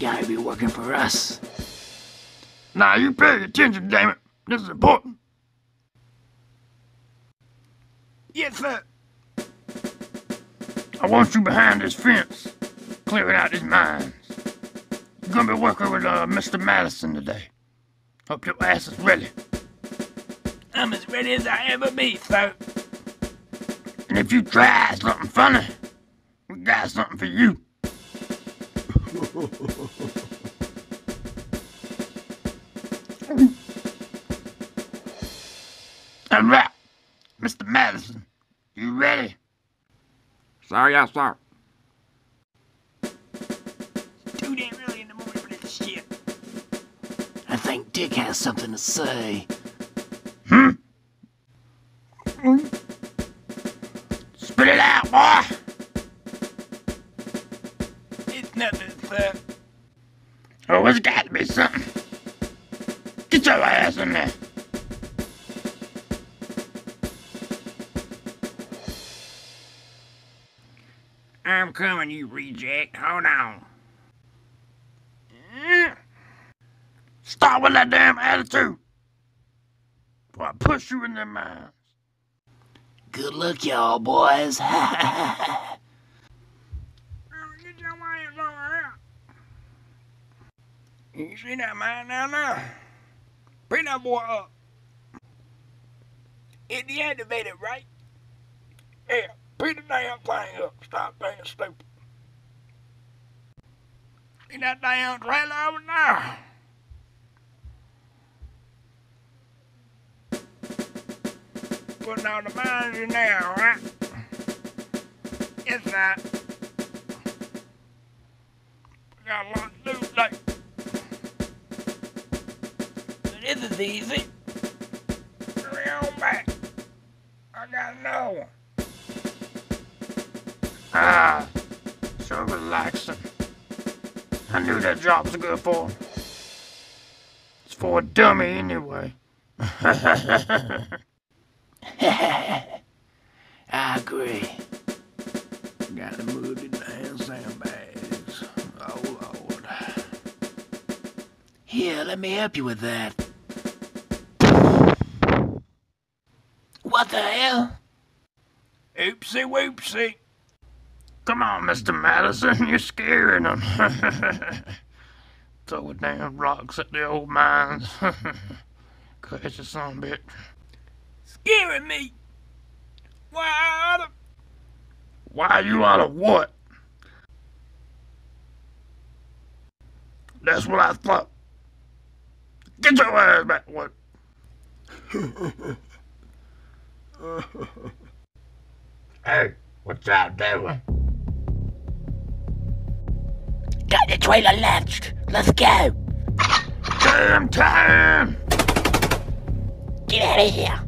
thought this guy be working for us. Now you pay attention, damn it. This is important. Yes, sir. I want you behind this fence, clearing out these mines. You're gonna be working with uh, Mr. Madison today. Hope your ass is ready. I'm as ready as I ever be, sir. And if you try something funny, we got something for you. Yes, sir. Too damn early in the morning for this shit. I think Dick has something to say. Hmm? Spit it out, boy! It's nothing, sir. Oh, it's got to be something. Get your ass in there. Coming, you reject. Hold on. Stop with that damn attitude. Before I push you in the mines. Good luck, y'all boys. You see that man down there? Bring that boy up. It deactivated, right? Yeah, pick the damn thing up. Stop being stupid. See that damn trailer over there? Putting all the mines in there, right? Yes, sir. We got a lot to do today. But this is easy. Hurry on back. I gotta know. Ah, so relaxing. I knew that job was good for. It's for a dummy anyway. I agree. Gotta move the damn sandbags. Oh, Lord. Here, let me help you with that. What the hell? Oopsie whoopsie. Come on, Mr. Madison, you're scaring them. Throw damn rocks at the old mines. Catch a son bitch. Scaring me? Why out of... Why you out of what? That's what I thought. Get your ass back, what? hey, what's out doing? Got the trailer latched. Let's go. Damn time! Get out of here.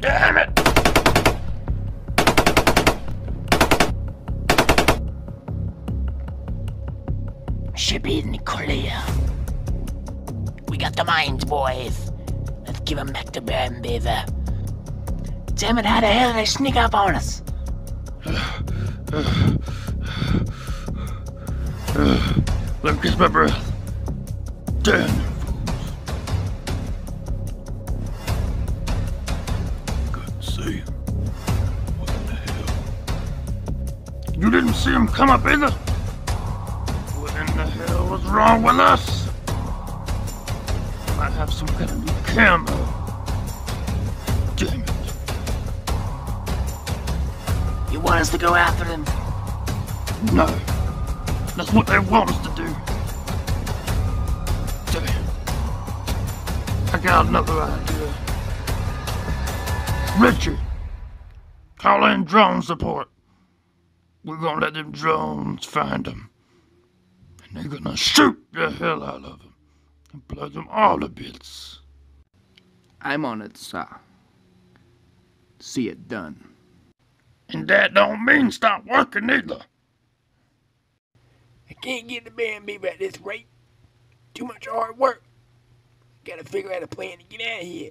Damn it! Ship isn't clear. We got the mines, boys. Let's give give 'em back to Barren Beaver. Damn it, how the hell did they sneak up on us? Let me catch my breath. Damn you fools. You didn't see him come up either? What in the hell was wrong with us? I have some kind of new camera. You want us to go after them? No. That's what they want us to do. Damn. I got another idea. Richard, call in drone support. We're gonna let them drones find them. And they're gonna shoot the hell out of them and blow them all to bits. I'm on it, sir. see it done. And that don't mean stop working either. I can't get the Barren Beaver at this rate. Too much hard work. Gotta figure out a plan to get out of here.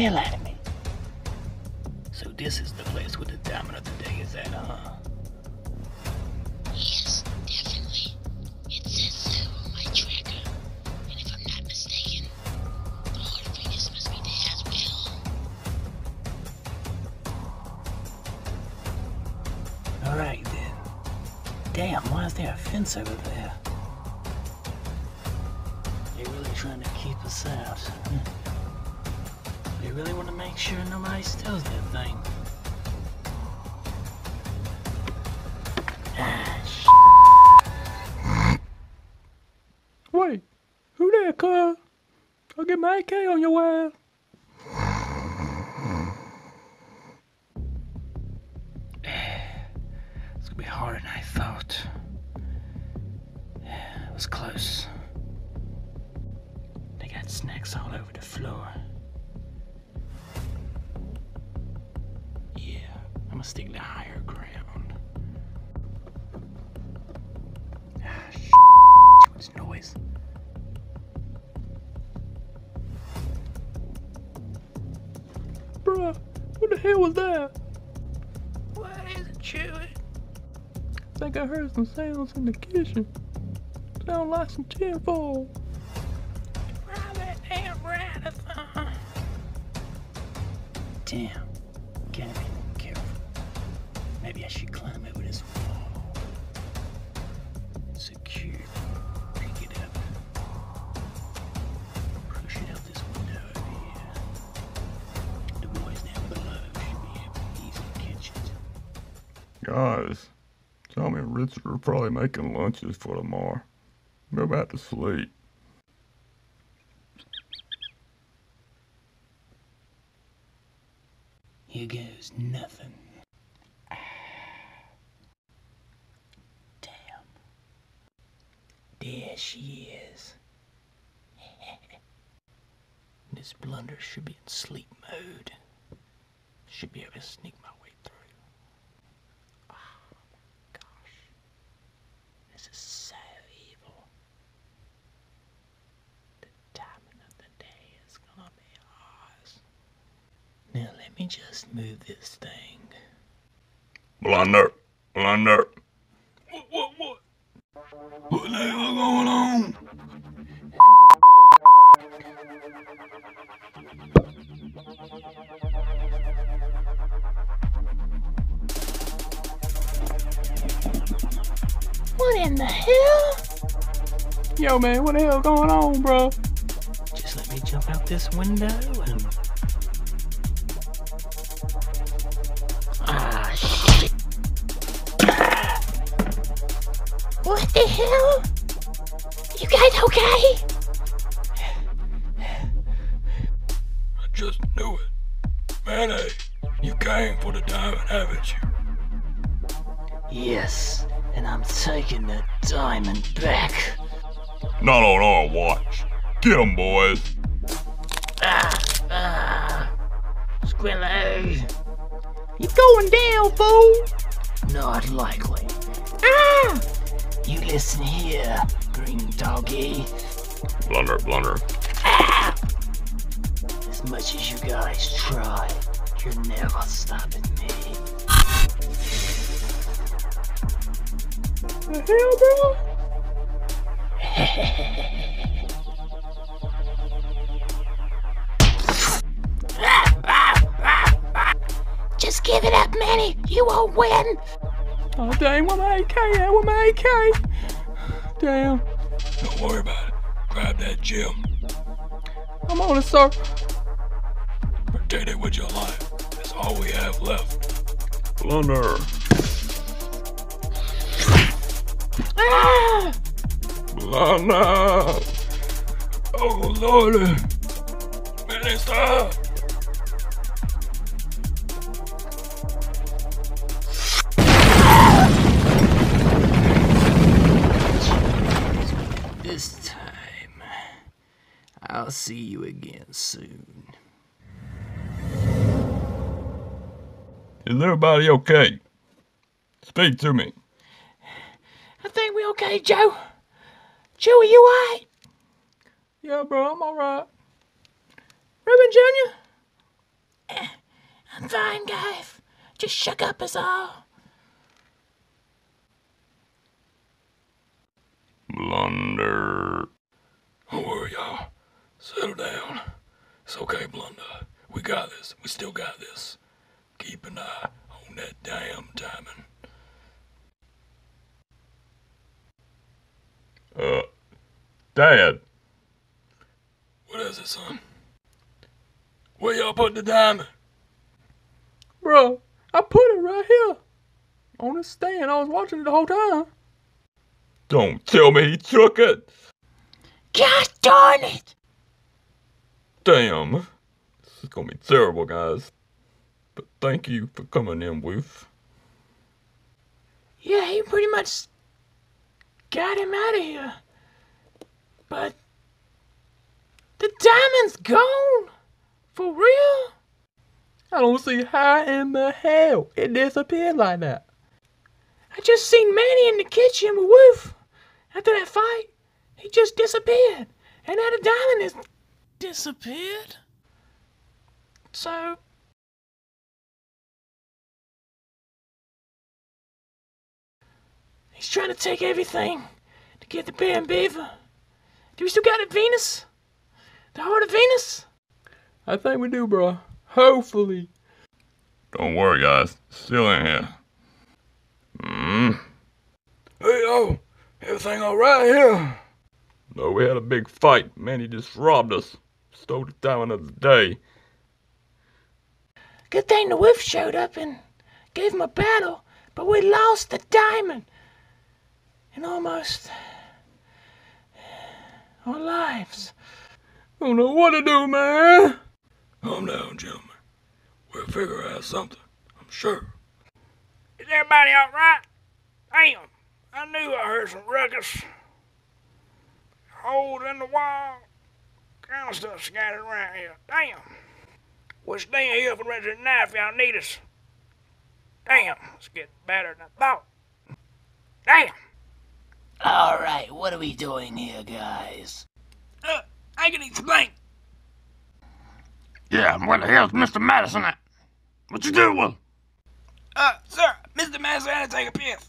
Hell out of me. So this is the place where the diamond of the day is at, huh? Yes, definitely. It says so on my tracker. And if I'm not mistaken, the Heart of Venus must be there as well. Alright then. Damn, why is there a fence over there? Thought. It was close. They got snacks all over the floor. Yeah, I'm gonna stick to higher ground. Ah, sh- What's noise? Bruh, what the hell was that? What is it, Chewy? Think I heard some sounds in the kitchen. Sound like some tinfoil. Uh-huh. Damn. Gotta probably making lunches for tomorrow. Go back to sleep. Here goes nothing. Damn. There she is. this blunder should be in sleep mode. Should be able to sneak my way through. Oh my gosh. This is so evil. The diamond of the day is gonna be ours. Now let me just move this thing. Blunder, blunder. What, what, what? What the hell going on? What in the hell? Yo, man, what the hell going on, bro? Just let me jump out this window and. What the hell? You guys okay? I just knew it. Mayday, you came for the diamond, haven't you? Yes, and I'm taking the diamond back. Not on our watch. Get 'em, boys. Ah, ah. Squillo. You going down, fool? Not likely. Ah! You listen here, green doggy. Blunder, blunder. Ah! As much as you guys try, you're never stopping me. The hell, bro? Just give it up, Manny. You won't win. Oh, dang, where my AK at? Where my AK? Damn. Don't worry about it. Grab that gem. I'm on it, sir. Protect it with your life. That's all we have left. Blunder. Ah! Blunder. Oh, Lordy. Minister. I'll see you again soon. Is everybody okay? Speak to me. I think we're okay, Joe. Joe, are you alright? Yeah, bro, I'm alright. Ruben Jr.? I'm fine, guys. Just shook up is all. Blunder. Who are y'all. Settle down. It's okay, Blunder. We got this. We still got this. Keep an eye on that damn timing. Uh, Dad. What is it, son? Where y'all put the diamond? Bro, I put it right here. On the stand. I was watching it the whole time. Don't tell me he took it. God darn it! Damn. This is gonna be terrible, guys. But thank you for coming in, Woof. Yeah, he pretty much got him out of here. But the diamond's gone. For real? I don't see how in the hell it disappeared like that. I just seen Manny in the kitchen with Woof. After that fight, he just disappeared. And now the diamond is disappeared. So He's trying to take everything to get the Barren Beaver. Do we still got the Venus? The heart of Venus? I think we do, bro. Hopefully. Don't worry, guys. Still in here. Hmm. Hey, yo. Everything all right here? No, we had a big fight. Man, he just robbed us. Stole the diamond of the day. Good thing the wolf showed up and gave him a battle, but we lost the diamond. And almost uh, our lives. I don't know what to do, man. Calm down, gentlemen. We'll figure out something. I'm sure. Is everybody all right? Damn, I knew I heard some ruckus. Holes in the wall. Kind of stuff scattered around here. Damn. We're staying here for the rest of the night if y'all need us. Damn, it's getting better than I thought. Damn. All right, what are we doing here, guys? Uh, I can explain. Yeah, where the hell's Mr. Madison at? What you doing? Uh, sir, Mr. Madison had to take a piss.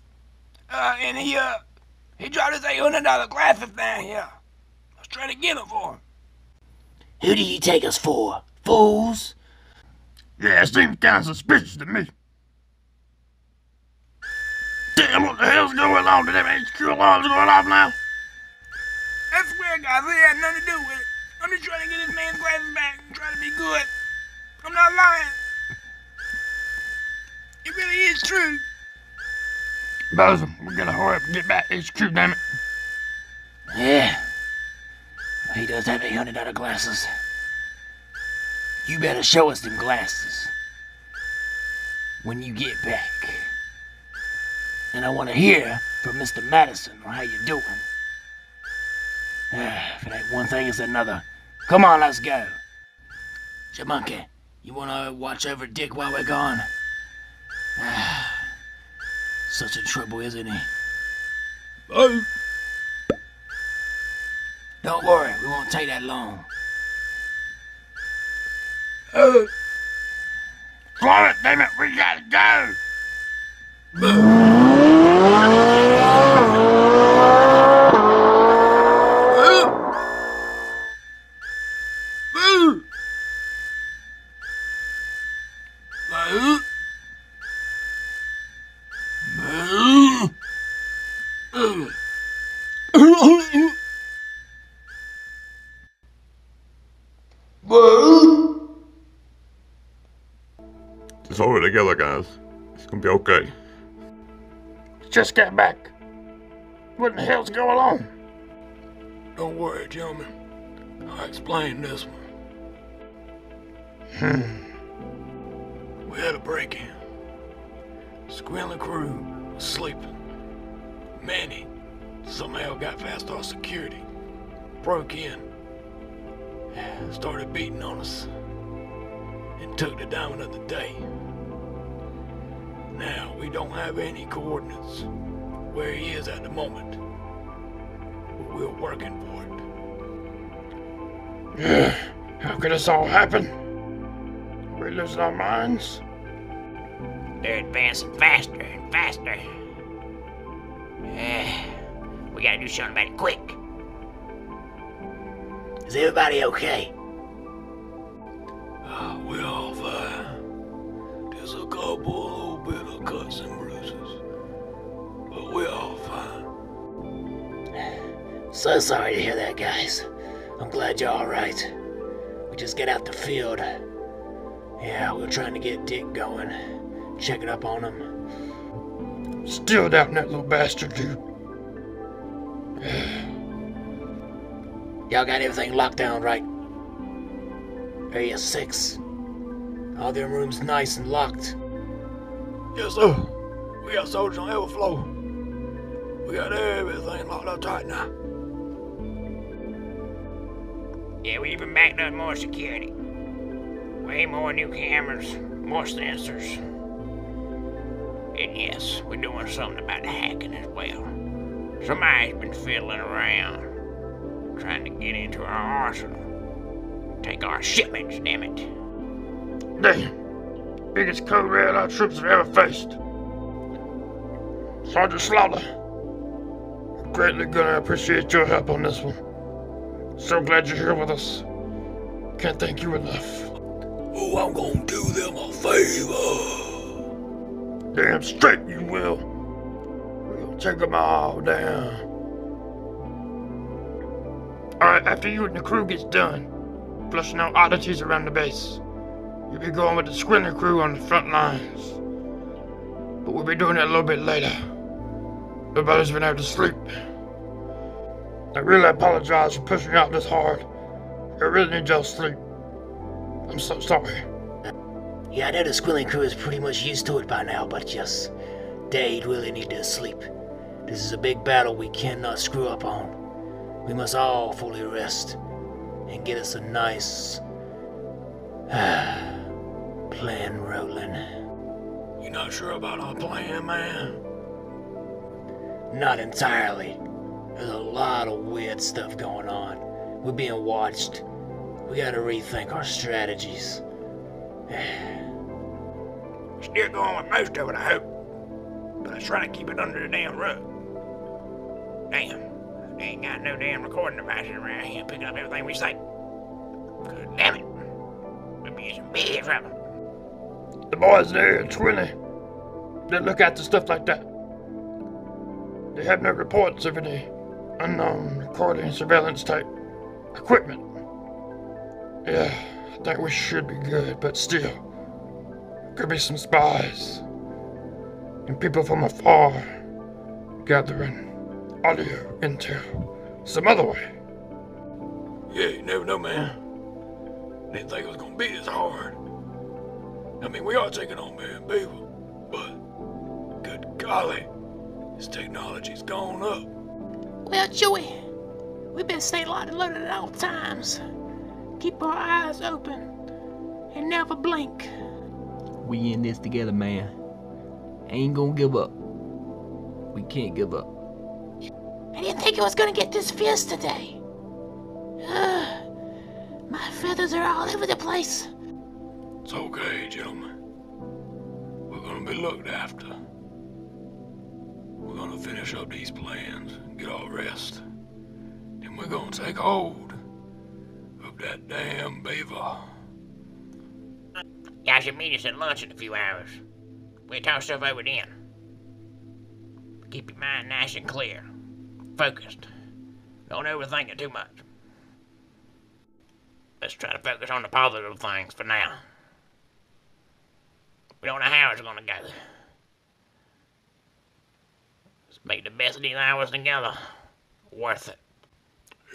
Uh, and he, uh, he dropped his $800 glasses down here. I was trying to get them for him. Who do you take us for? Fools? Yeah, it seems kind of suspicious to me. Damn, what the hell's going on to them HQ alarms going off now? I swear, guys, it had nothing to do with it. I'm just trying to get this man's glasses back and try to be good. I'm not lying. It really is true. Bowser, we gotta hurry up and get back to HQ, damn it. Yeah. He does have $800 glasses. You better show us them glasses. When you get back. And I want to hear from Mr. Madison on how you're doing. Ah, if it ain't one thing, it's another. Come on, let's go. Jamunke, you want to watch over Dick while we're gone? Ah, such a trouble, isn't he? Oh, Don't worry, we won't take that long. Uh, it, damn it, we gotta go. Guys. It's gonna be okay. Just got back. What in the hell's going on? Don't worry, gentlemen. I'll explain this one. Hmm. We had a break in. Squinley crew was sleeping. Manny somehow got past our security, broke in, started beating on us, and took the diamond of the day. Now, we don't have any coordinates where he is at the moment, but we're working for it. How could this all happen? We're losing our minds? They're advancing faster and faster. Eh, we gotta do something about it quick. Is everybody okay? So sorry to hear that, guys. I'm glad you're alright. We just get out the field. Yeah, we were trying to get Dick going, checking up on him. Still doubting that little bastard, dude. Y'all got everything locked down, right? Area 6. All them rooms nice and locked. Yes, sir. We got soldiers on every floor. We got everything locked up tight now. Yeah, we even backed up more security. Way more new cameras, more sensors. And yes, we're doing something about the hacking as well. Somebody's been fiddling around, trying to get into our arsenal. Take our shipments, damn it. Damn. Biggest code red our troops have ever faced. Sergeant Slaughter. Greatly gonna appreciate your help on this one. So glad you're here with us. Can't thank you enough. Oh, I'm gonna do them a favor. Damn straight you will. We'll take them all down. Alright, after you and the crew gets done, flushing out oddities around the base, you'll be going with the Squinley crew on the front lines. But we'll be doing that a little bit later. Nobody's been able to sleep. I really apologize for pushing you out this hard. I really need y'all sleep. I'm so sorry. Yeah, I know the Squinley crew is pretty much used to it by now, but just, they really need to sleep. This is a big battle we cannot screw up on. We must all fully rest and get us a nice plan rolling. You not sure about our plan, man? Not entirely. There's a lot of weird stuff going on. We're being watched. We gotta rethink our strategies. Still going with most of it, I hope. But I was trying to keep it under the damn rug. Damn. They ain't got no damn recording devices around here picking up everything we say. Good damn it. We'll be in some big trouble. The boys there at Twilly, they look after stuff like that. They have no reports of any unknown recording surveillance type equipment. Yeah, I think we should be good, but still, could be some spies and people from afar gathering audio intel some other way. Yeah, you never know, man. Didn't think it was gonna be this hard. I mean, we are taking on man Beaver, but good golly, this technology's gone up. Well, Joey, we better stay locked and loaded at all times. Keep our eyes open and never blink. We in this together, man. Ain't gonna give up. We can't give up. I didn't think I was gonna get this fierce today. My feathers are all over the place. It's okay, gentlemen. We're gonna be looked after. We're gonna finish up these plans and get our rest. Then we're gonna take hold of that damn beaver. Y'all should meet us at lunch in a few hours. We'll talk stuff over then. Keep your mind nice and clear. Focused. Don't overthink it too much. Let's try to focus on the positive things for now. We don't know how it's gonna go. Let's make the best of these hours together. Worth it.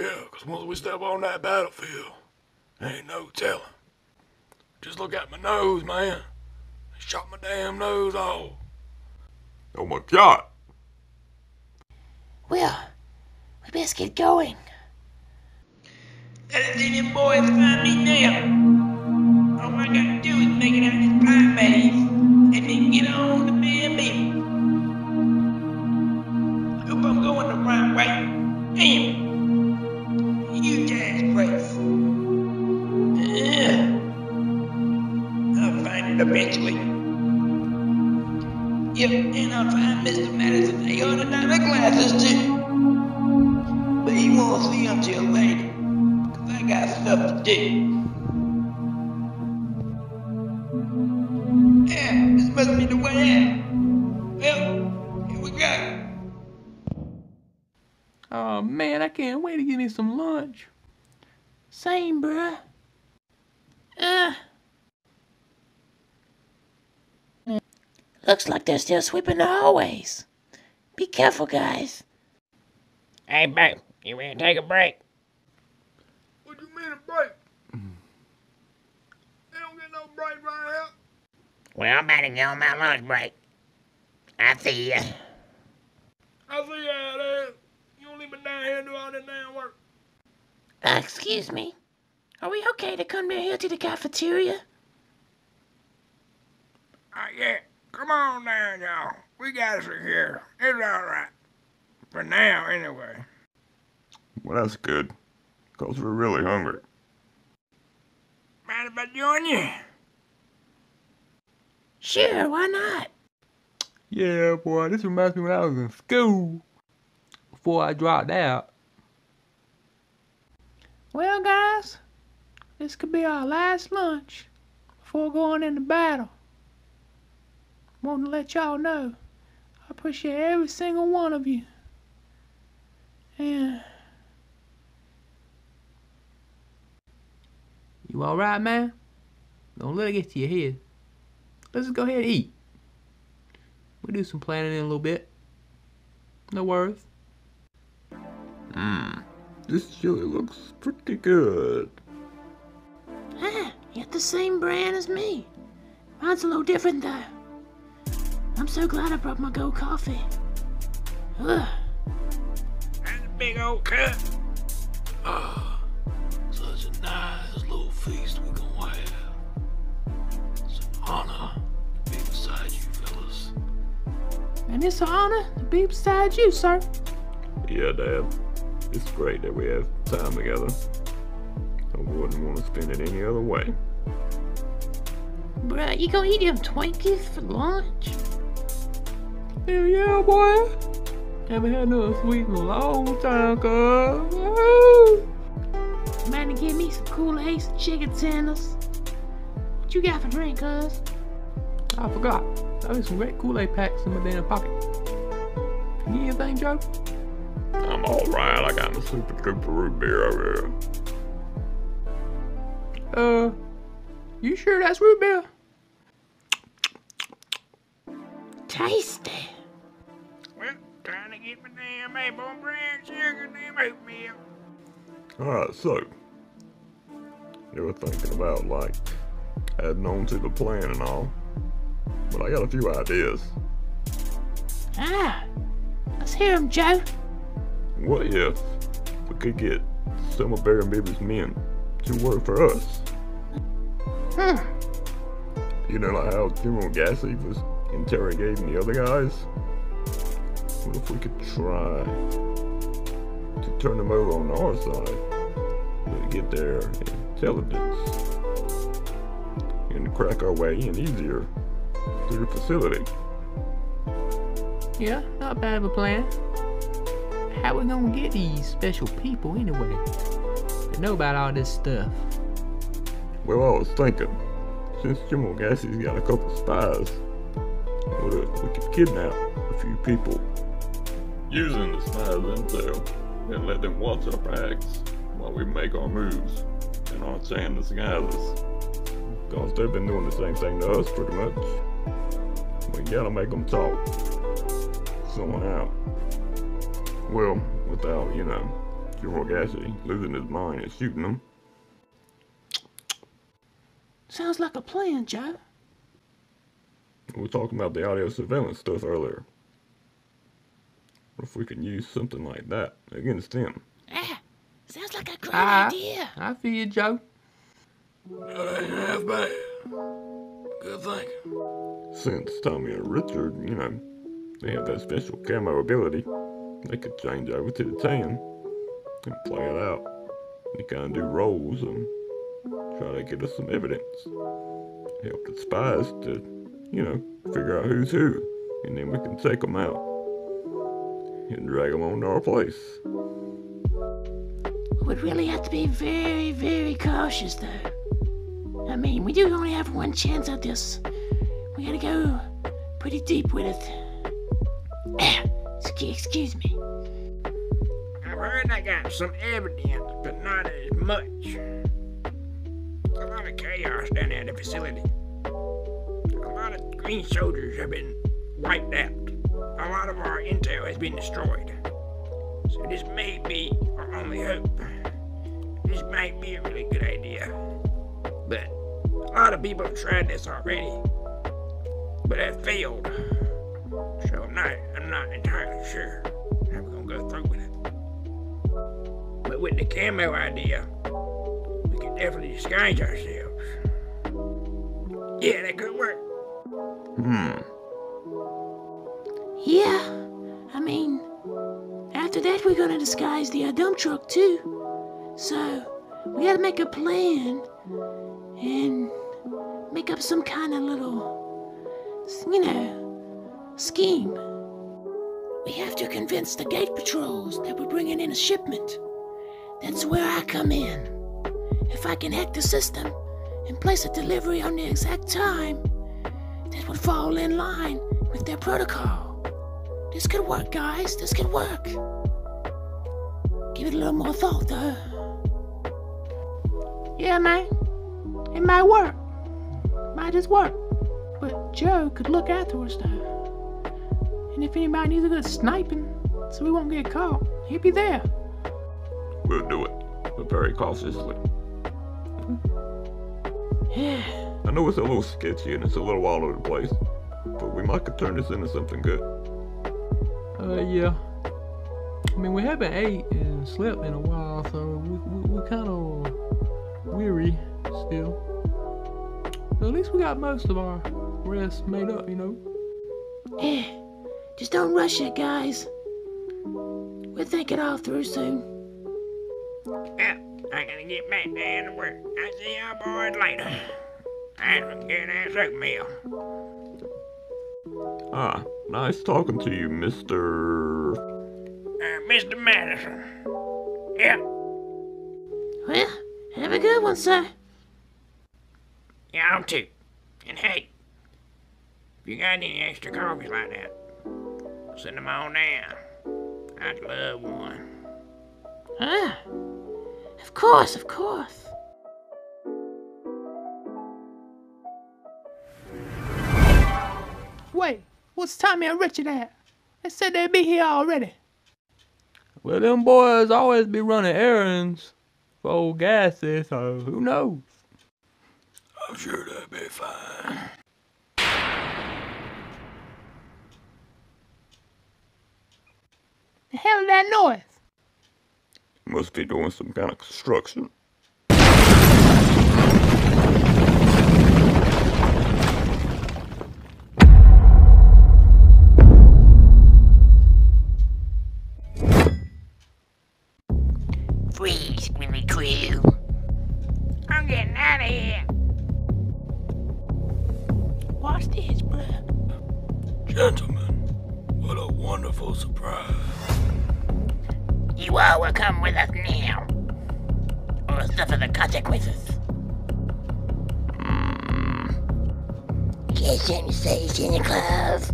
Yeah, 'cause once we step on that battlefield, ain't no telling. Just look at my nose, man. They shot my damn nose off. Oh my god! Well, we best get going. Let's see them boys find me Looks like they're still sweeping the hallways. Be careful, guys. Hey, Bo, you ready to take a break? What do you mean a break? They don't get no break right here. Well, I'm about to get on my lunch break. I see ya. I see how it is. You don't leave me down here and do all that damn work. Uh, excuse me. Are we okay to come down here to the cafeteria? Uh, yeah, come on down, y'all. We got us here. It's all right. For now, anyway. Well, that's good. Cause we're really hungry. Mind if I join you? Sure, why not? yeah, boy, this reminds me when I was in school. Before I dropped out. Well, guys, this could be our last lunch before going into battle. Want to let y'all know I appreciate every single one of you. And you all right, man? Don't let it get to your head. Let's just go ahead and eat. We'll do some planning in a little bit. No worries. Mmm. This chili looks pretty good. Ah, you got the same brand as me. Mine's a little different though. I'm so glad I brought my gold coffee. Ugh. That's a big old cut. Ah, such a nice little feast we gonna have. It's an honor to be beside you fellas. And it's an honor to be beside you, sir. Yeah, Dad. It's great that we have time together. I wouldn't want to spend it any other way. Bruh, you gonna eat them Twinkies for lunch? Hell yeah, boy. Haven't had no sweet in a long time, cuz. Woo! Man, to give me some Kool-Aid, some chicken tenders. What you got for drink, cuz? I forgot. I got some great Kool-Aid packs in my damn pocket. You need anything, Joe? I'm alright. I got my super duper root beer over here. Uh, you sure that's root beer? Tasty. Well, trying to get my damn maple brown sugar damn oatmeal. Alright, so. You were thinking about, like, adding on to the plan and all. But I got a few ideas. Ah, let's hear 'em, Joe. What if we could get some of Barren Beaver's men to work for us? Hmm. You know, like how General Gassy was interrogating the other guys? What if we could try to turn them over on our side to get their intelligence and crack our way in easier to the facility? Yeah, not bad of a plan. How we gonna get these special people anyway? That know about all this stuff. Well, I was thinking, since General Gassy's got a couple spies, we could kidnap a few people using the spies' intel and let them watch our acts while we make our moves and aren't saying disguises. Because they've been doing the same thing to us pretty much. We gotta make them talk. Somehow. Well, without, you know, General Gassy losing his mind and shooting them. Sounds like a plan, Joe. We were talking about the audio surveillance stuff earlier. What if we can use something like that against them? Ah, sounds like a great Ah. idea. I feel you, Joe. That ain't half bad. Good thing. Since Tommy and Richard, you know, they have that special camo ability, they could change over to the tan and play it out. They kind of do roles and try to get us some evidence. Help the spies to, you know, figure out who's who, and then we can take them out and drag them on to our place. We would really have to be very, very cautious, though. I mean, we do only have one chance at this. We gotta go pretty deep with it. Excuse, excuse me. I've heard I got some evidence, but not as much. A lot of chaos down at the facility. A lot of green soldiers have been wiped out. A lot of our intel has been destroyed. So this may be our only hope. This might be a really good idea. But a lot of people have tried this already. But have failed. So I'm not I'm not entirely sure how we're gonna go through with it. But with the camo idea, we could definitely disguise ourselves. Yeah, that could work. Hmm. Yeah, I mean, after that, we're gonna disguise the uh, dump truck, too. So, we gotta make a plan and make up some kind of little, you know, scheme. We have to convince the gate patrols that we're bringing in a shipment. That's where I come in. If I can hack the system and place a delivery on the exact time, that would fall in line with their protocol. This could work, guys. This could work. Give it a little more thought, though. Yeah, man. It might work. Might just work. But Joe could look after us, though. And if anybody needs a good sniping, so we won't get caught, he'd be there. We'll do it, but very cautiously. Yeah. I know it's a little sketchy and it's a little all over the place, but we might could turn this into something good. Uh, yeah. I mean, we haven't ate and slept in a while, so we, we, we're kind of weary still. But at least we got most of our rest made up, you know. Yeah. Just don't rush it, guys. We'll think it all through soon. Yeah, I gotta get back down to work. I'll see y'all boys later. I have a good ass oatmeal. Ah, nice talking to you, Mr. Uh, Mr. Madison. Yeah, Well, have a good one, sir. y'all too. And hey, if you got any extra coffees like that, send them on down. I'd love one. Ah. Of course, of course. Wait, what's Tommy and Richard at? They said they'd be here already. Well, them boys always be running errands for old Gassy, so who knows? I'm sure that'll be fine. The hell is that noise? Must be doing some kind of construction. Out of here. Watch this, bruh. Gentlemen, what a wonderful surprise. You all will come with us now. Or suffer the consequences. Get sensation, Claus.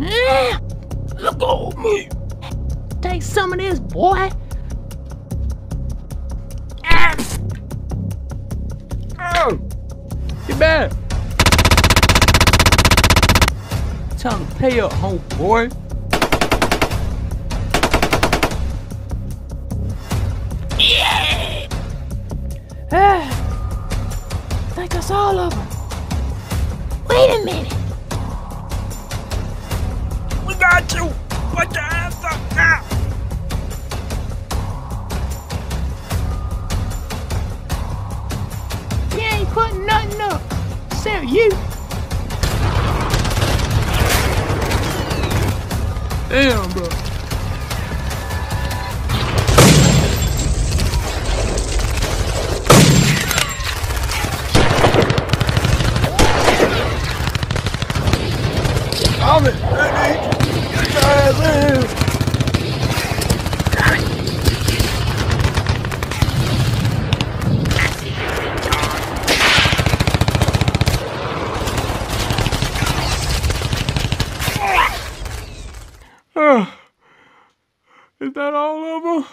Ah! Let go of me. Take some of this, boy. Get back! Time to pay up, homeboy. Ah, I think that's all of them. Wait a minute. We got you! Put your So you. Damn, bro. I'm it, ready. Get your ass in. Ah. Is that all of them?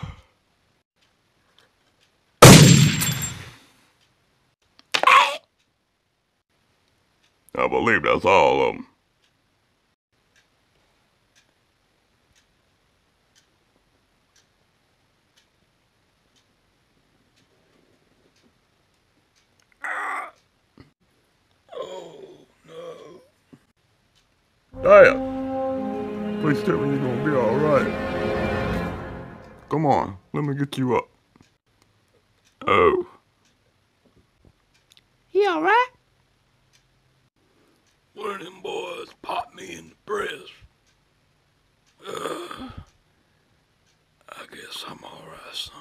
I Oh, believe that's all of them. Please tell me you're gonna be alright. Come on, let me get you up. Oh, You alright? One of them boys popped me in the breast. Uh, I guess I'm alright, son.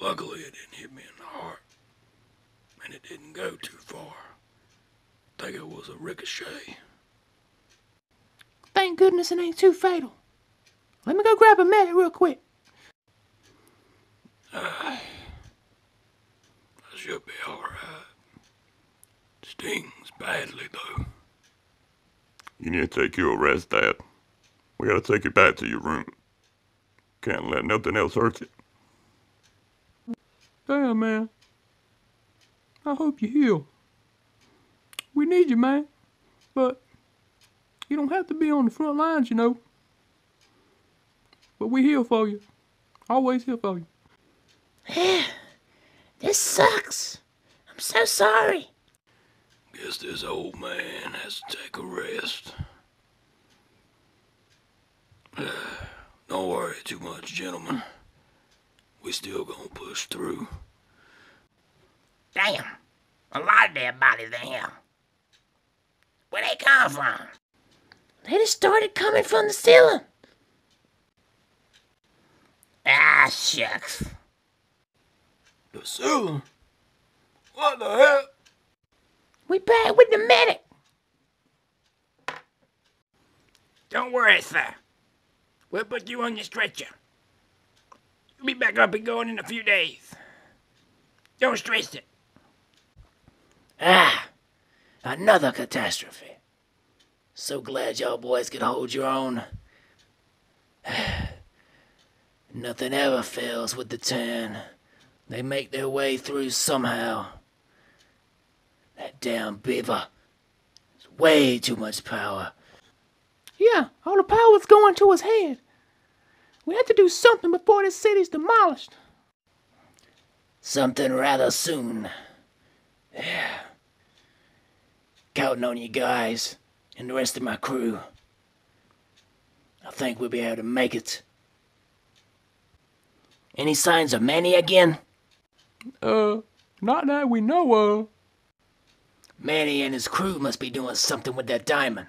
Luckily, it didn't hit me in the heart. And it didn't go too far. think it was a ricochet. Thank goodness it ain't too fatal. Let me go grab a medic real quick. I should be alright. Stings badly, though. you need to take your rest, Dad. We gotta take you back to your room. Can't let nothing else hurt you. Damn, man. I hope you heal. We need you, man. But you don't have to be on the front lines, you know. But we here for you. Always here for you. This sucks. I'm so sorry. Guess this old man has to take a rest. Don't worry too much, gentlemen. We still gonna push through. Damn. A lot of dead bodies in here. Where they come from? They just started coming from the ceiling. Ah, shucks. The ceiling? What the hell? We back with the medic. Don't worry, sir. We'll put you on your stretcher. You'll be back up and going in a few days. Don't stress it. Ah, another catastrophe. So glad y'all boys could hold your own. Nothing ever fails with the ten. They make their way through somehow. That damn beaver. It's way too much power. Yeah, all the power's going to his head. We have to do something before this city's demolished. Something rather soon. Yeah. Counting on you guys and the rest of my crew. I think we'll be able to make it. Any signs of Manny again? Uh, not that we know of. Manny and his crew must be doing something with that diamond.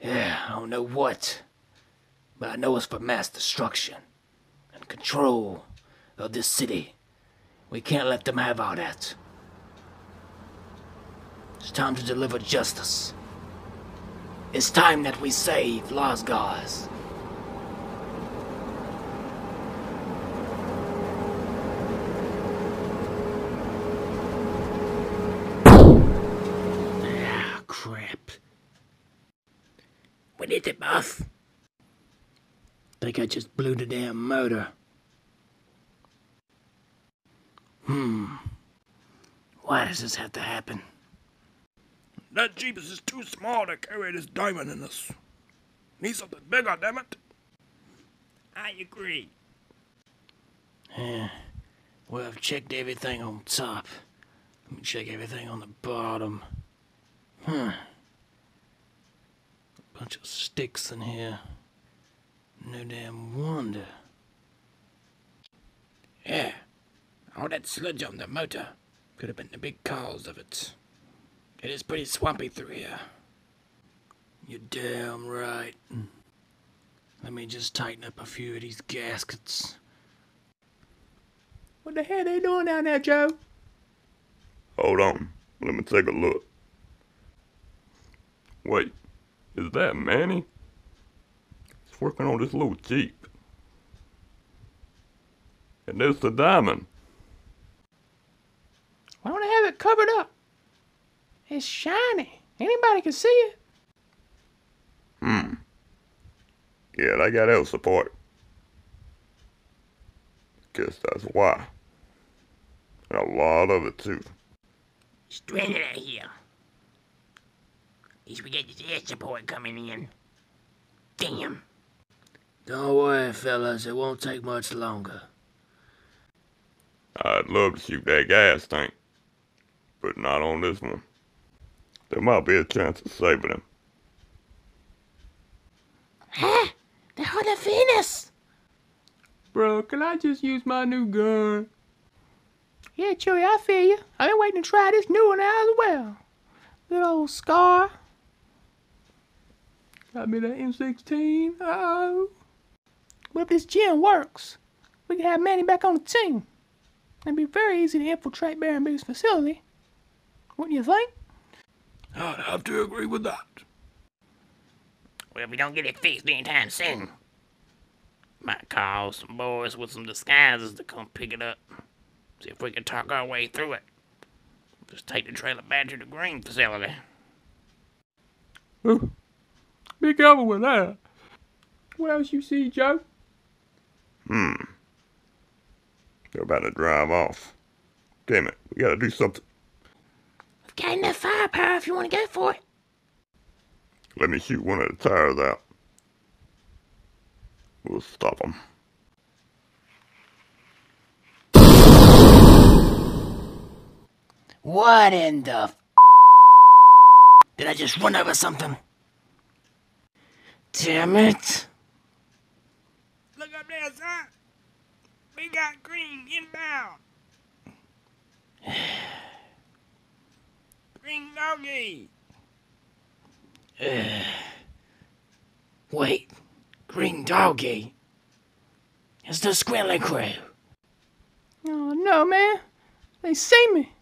Yeah, I don't know what, but I know it's for mass destruction and control of this city. We can't let them have all that. It's time to deliver justice. It's time that we save Lozgoz. Ah, crap. We need it, boss? Think I just blew the damn motor. Hmm. Why does this have to happen? That Jeep is too small to carry this diamond in us. Need something bigger, damn it. I agree. Yeah. Well, I've checked everything on top. Let me check everything on the bottom. Huh. A bunch of sticks in here. No damn wonder. Yeah. All that sludge on the motor could have been the big cause of it. It is pretty swampy through here. You're damn right. Let me just tighten up a few of these gaskets. What the hell they doing down there, Joe? Hold on. Let me take a look. Wait, is that Manny? He's working on this little Jeep. And there's the diamond. Why don't I have it covered up? It's shiny. Anybody can see it. Hmm. Yeah, they got L support. Guess that's why. And a lot of it too. Stranded out here. At least we get this air support coming in. Damn. Don't worry, fellas, it won't take much longer. I'd love to shoot that gas tank, but not on this one. There might be a chance of saving him. Ah! The Heart of Venus! Bro, can I just use my new gun? Yeah, Chewie, I feel you. I've been waiting to try this new one out as well. Good old Scar. Got me that M16. Oh. But if this gym works, we can have Manny back on the team. It'd be very easy to infiltrate Barren B's facility. Wouldn't you think? I'd have to agree with that. Well, if we don't get it fixed anytime soon, might call some boys with some disguises to come pick it up. See if we can talk our way through it. Just take the trailer back to the green facility. Ooh. Be careful with that. What else you see, Joe? Hmm. They're about to drive off. Damn it, we gotta do something. We've got enough firepower if you want to go for it. Let me shoot one of the tires out. We'll stop them. What in the f- Did I just run over something? Damn it. Look up there, son. We got green inbound. green doggy. Wait, Green Doggy? It's the Squinley Crew. Oh, no, man. They see me.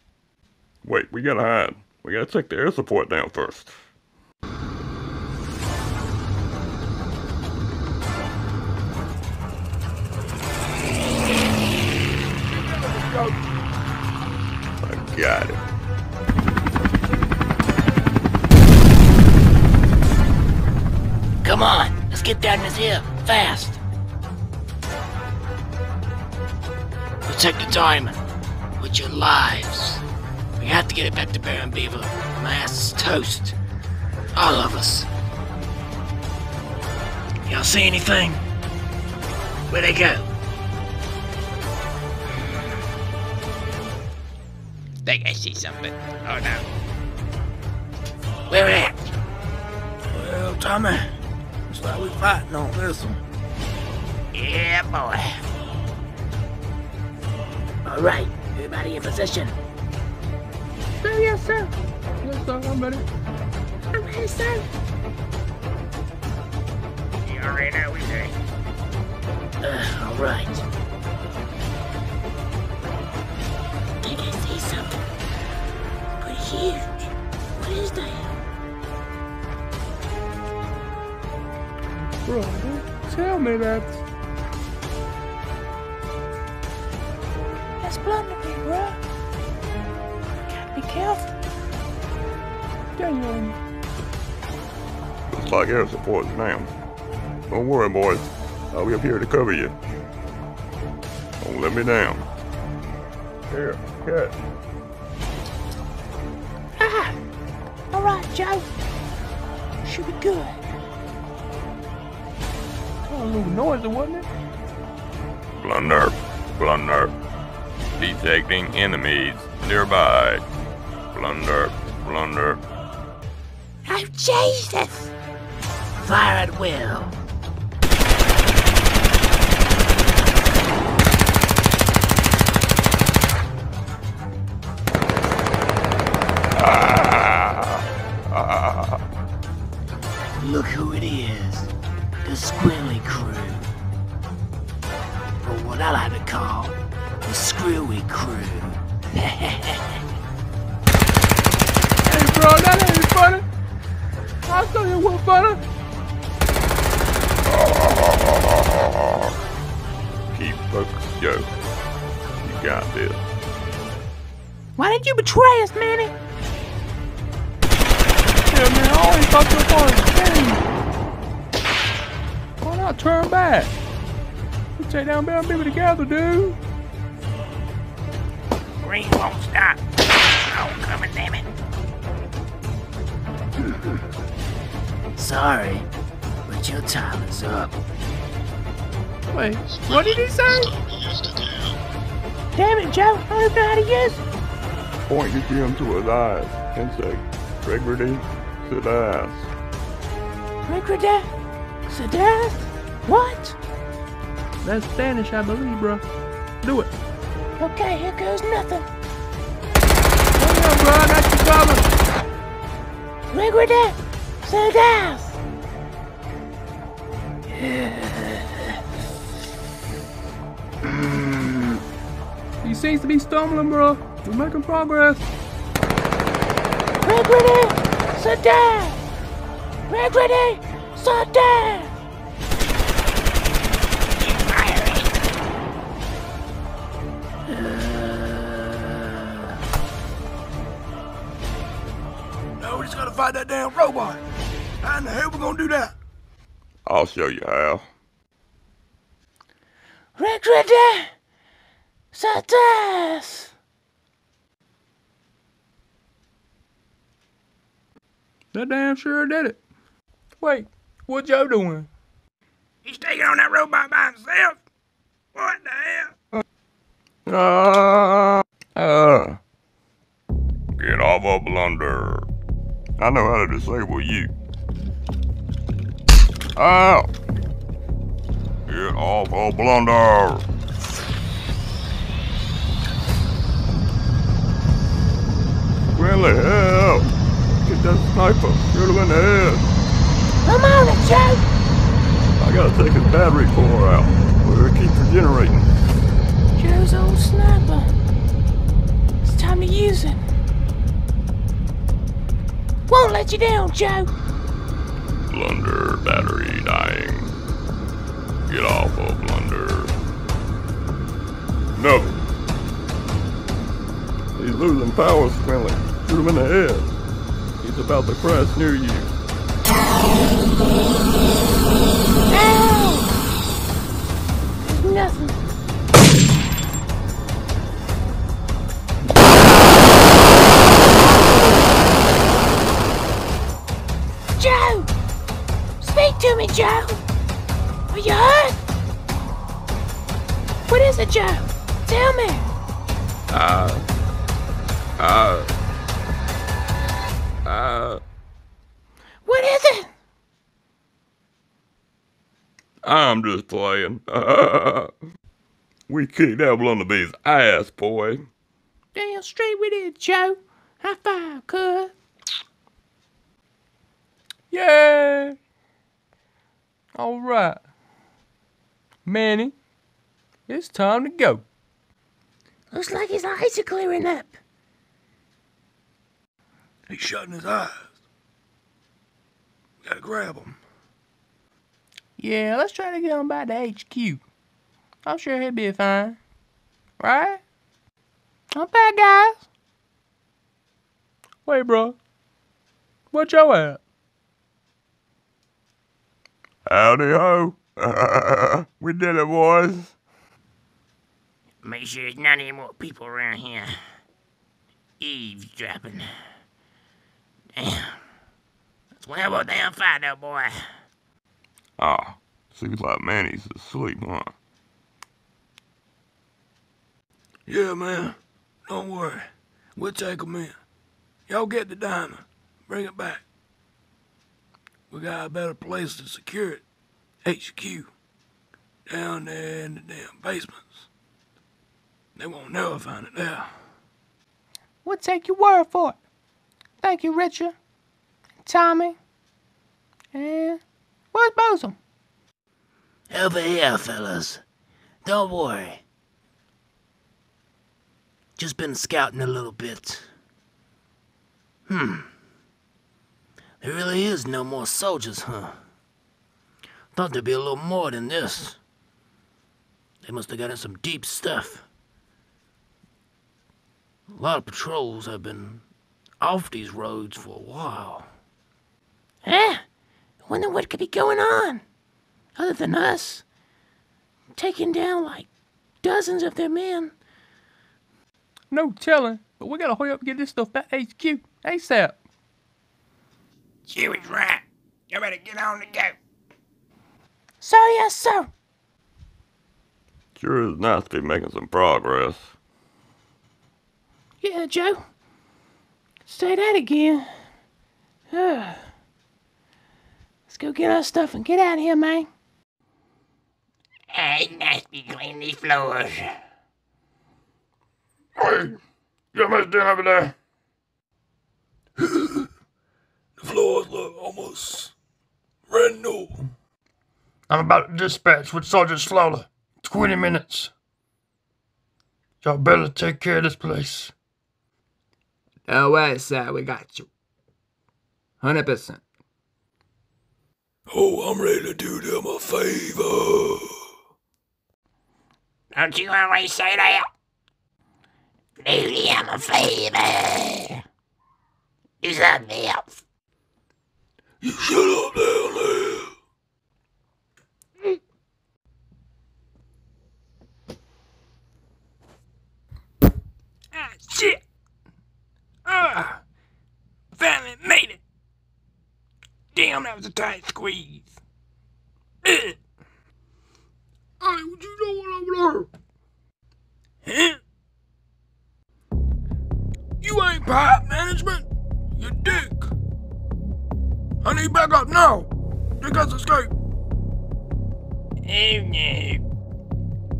Wait, we gotta hide. We gotta take the air support down first. I got it. Come on, let's get down this hill, fast. Protect the diamond with your lives. We have to get it back to Barren Beaver. My ass is toast. All of us. Y'all see anything? Where'd they go? Think I see something. Oh no. Where at? Well, Tommy, looks like we fighting on this one. Yeah, boy. All right, everybody in position. Sir, yes, sir. Yes, sir, I'm ready. I'm ready, sir. You already know we say. Uh, all right. I think I see something. Pretty huge. What is that? Bro, don't tell me that. That's Blunderby, bruh. Gotta be careful. Damn. Looks like air support's down. Don't worry, boys. I'll be up here to cover you. Don't let me down. Here, catch. Ah, Alright, Joe. Should be good. A little noisy, wasn't it? Blunder, blunder. Detecting enemies nearby. Blunder, blunder. Oh, Jesus! Fire at will. Ah. Look who it is. The Squinley crew. Or what I like to call the Screwy crew. Hey, bro, that ain't funny. I'll tell you what funny. Keep focused, Joe. You got this. Why did you betray us, Manny? We take down Bell People together, dude. Green won't stop. Oh, coming, damn it. Sorry, but your time is up. Wait, what did he say? Damn it, Joe. I don't know how to use it. Point your gem to his eyes and say, Gregory, sit ass. Regreda? Sedath? What? That's Spanish, I believe, bro. Do it. Okay, here goes nothing. Hang on, bro. I got you covered. Regreda? Sedath? He seems to be stumbling, bro. We're making progress. Regreda? Sedath? Regreda? Sedath? Fight that damn robot. How in the hell we gonna do that? I'll show you how. Regreda? Sedath? That damn sure did it. Wait, what Joe doing? He's taking on that robot by himself. What the hell? Ah, ah. Get off a Blunder. I know how to disable you. Ow! Get off of Blunder. Really, help! Get that sniper. Shoot him in the head. I'm on it, Joe. I gotta take his battery core out. Where it keeps regenerating. Joe's old sniper. It's time to use it. Won't let you down, Joe. Blunder battery dying. Get off of Blunder. No. He's losing power, Squinley. Shoot him in the head. He's about to crash near you. Ow! There's nothing. Me, Joe! Are you hurt? What is it, Joe? Tell me! Ah. Ah. Ah. What is it? I'm just playing. we kicked that Blunder Bee's ass, boy. Damn straight we did, Joe. High five, cuz. Yay! All right. Manny, it's time to go. Looks like his eyes are clearing up. He's shutting his eyes. We gotta grab him. Yeah, let's try to get him back to HQ. I'm sure he'll be fine. Right? Not bad, guys. Wait, bro. What y'all at? Howdy ho. we did it, boys. Make sure there's not any more people around here. Eavesdropping. It's way about damn fine, though, boy. Ah, seems like Manny's asleep, huh? Yeah, man. Don't worry. We'll take 'em in. Y'all get the diamond. Bring it back. We got a better place to secure it. HQ. Down there in the damn basements. They won't never find it there. We'll take your word for it. Thank you, Richard. Tommy. And where's Bosom? Over here, fellas. Don't worry. Just been scouting a little bit. Hmm. There really is no more soldiers, huh? Thought there'd be a little more than this. They must have gotten some deep stuff. A lot of patrols have been off these roads for a while. Eh? I wonder what could be going on. Other than us. Taking down like dozens of their men. No telling, but we gotta hurry up and get this stuff back HQ ASAP. Chewie's right. You better get on the go. Sir, yes, sir. Sure is nice to be making some progress. Yeah, Joe. Say that again. Ugh. Let's go get our stuff and get out of here, man. Hey, nice to be cleaning these floors. Hey, you got much doing over there? The floors look almost brand new. I'm about to dispatch with Sergeant Slaughter. 20 minutes. Y'all better take care of this place. No way, sir. We got you. 100%. Oh, I'm ready to do them a favor. Don't you always say that? Do them a favor. Do something else. You shut up there. Ah, shit! Ah! Finally made it! Damn, that was a tight squeeze. Ugh. Hey, what you doing over Huh? there? You ain't pipe management. You dick. I need backup now. They got to escape. Oh no.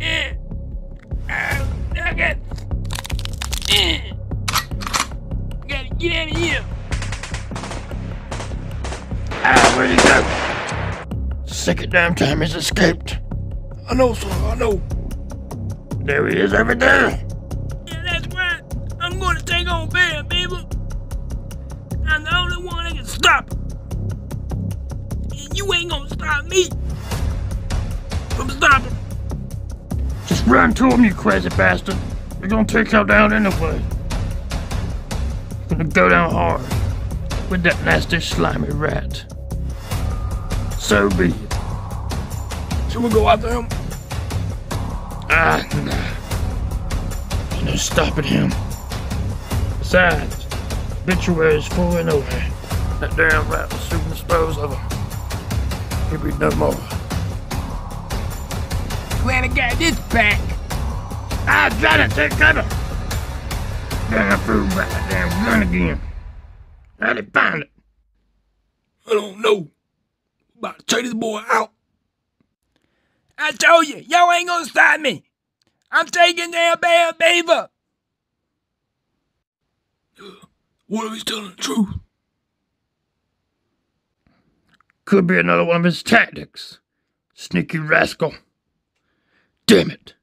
Uh, oh, okay. Uh, gotta get out of here. Ah, where'd he go? Second damn time he's escaped. I know, sir. I know. There he is over there. Yeah, that's right. I'm gonna take on Barren Beaver. I'm the only one that can stop him. And you ain't gonna stop me from stopping. Just run to him, you crazy bastard. You're gonna take him down anyway. Gonna go down hard with that nasty slimy rat. So be it. Should we go after him? Ah, nah. Ain't no stopping him. Besides, obituary's full anyway. That damn rat will soon dispose of him. Be no more. Glad I got this back. Ah, got it, take cover! Damn fool got that damn gun again. How'd he find it? I don't know. About to take this boy out. I told you, y'all ain't gonna stop me. I'm taking that bad Beaver. What if he's telling the truth? Could be another one of his tactics. Sneaky rascal. Damn it.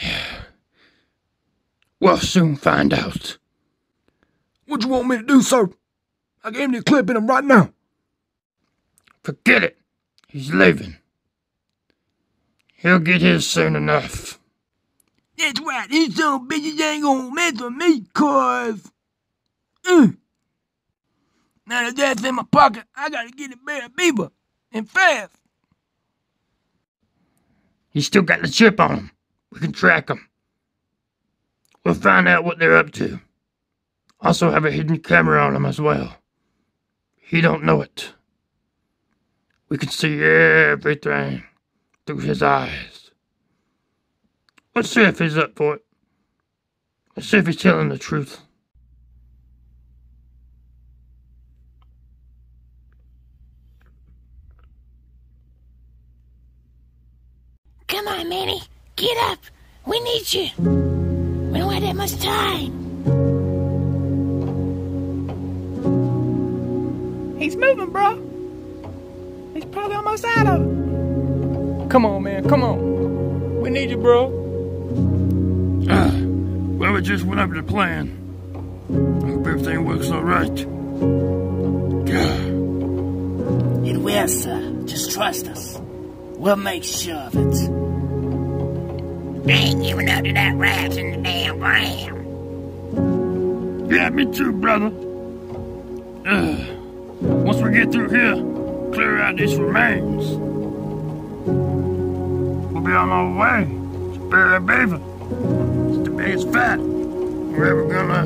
We'll soon find out. What you want me to do, sir? I gave him the clip in him right now. Forget it. He's leaving. He'll get his soon enough. That's right, these of bitches ain't gonna mess with me, cuz. Mm. Now that that's in my pocket, I gotta get it Barren Beaver. And fast. He's still got the chip on him. We can track him. We'll find out what they're up to. Also have a hidden camera on him as well. He don't know it. We can see everything through his eyes. Let's see if he's up for it. Let's see if he's telling the truth. Come on, Manny. Get up. We need you. We don't have that much time. He's moving, bro. He's probably almost out of it. Come on, man. Come on. We need you, bro. Ah, well, it just went up to plan. I hope everything works all right. God. It will, sir. Just trust us. We'll make sure of it. They ain't giving up to that rat in the damn ground. Yeah, me too, brother. Once we get through here, clear out these remains. We'll be on our way to Barren Beaver. It's the biggest fight we're ever gonna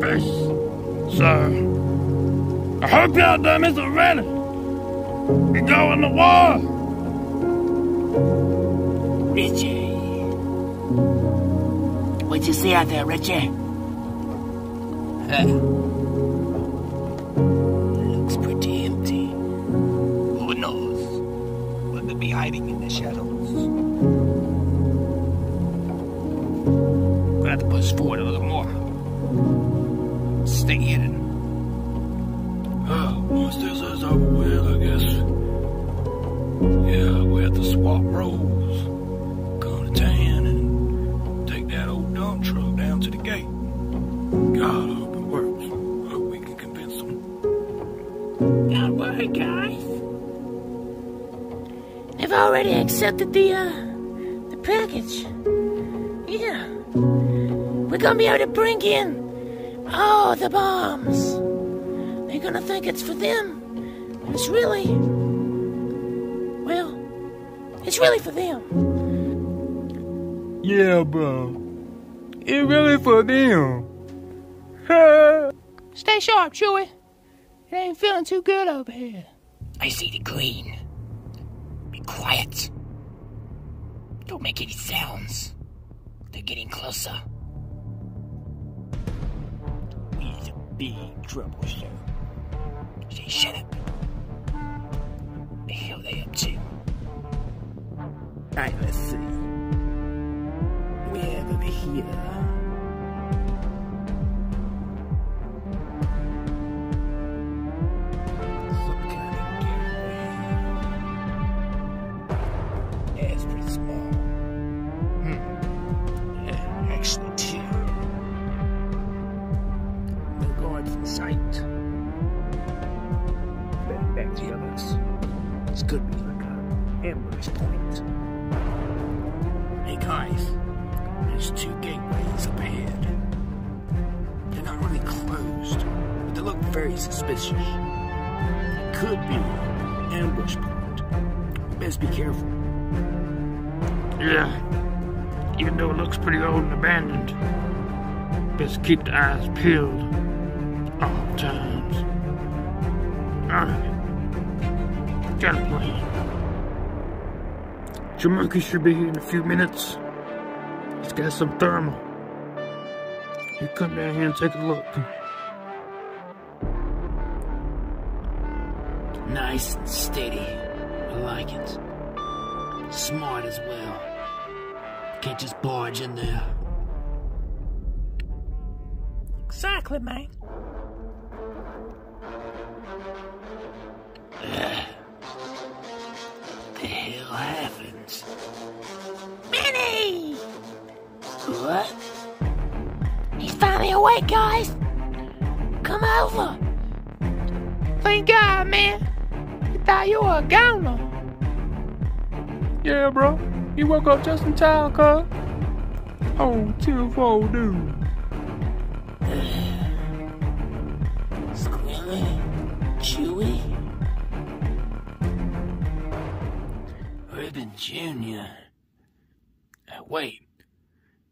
face. So, I hope y'all dummies are ready. We going to war. Richie. What you see out there, Richie? Huh. Looks pretty empty. Who knows? What could be hiding in the shadows? We'll have to push forward a little more. Stay hidden. Uh, once this is over with, I guess. Yeah, we have to swap roles. The gate. God, I hope it works. I hope we can convince them. Don't worry, guys. They've already accepted the, uh, the package. Yeah. We're gonna be able to bring in all the bombs. They're gonna think it's for them. But it's really, well, it's really for them. Yeah, bro. It really for them. Stay sharp, Chewy. It ain't feeling too good over here. I see the green. Be quiet. Don't make any sounds. They're getting closer. He's a big trouble, sir. Say, shut up. The hell they up to? Alright, let's see. We have over here. Could be like a ambush point. Hey guys, there's two gateways up ahead. They're not really closed, but they look very suspicious. It could be an ambush point. Best be careful. Yeah. Even though it looks pretty old and abandoned, best keep the eyes peeled all times. Alright. Got a plan. Jamarcus should be here in a few minutes. He's got some thermal. You come down here and take a look. Nice and steady. I like it. Smart as well. Can't just barge in there. Exactly, man. The hell happens? What? He's finally awake, guys. Come over. Thank God, man. We thought you were a goner. Yeah, bro. You woke up just in time, cuz. Oh, two four dude. Squinley? Chewy? Ribbon Jr. Uh, wait.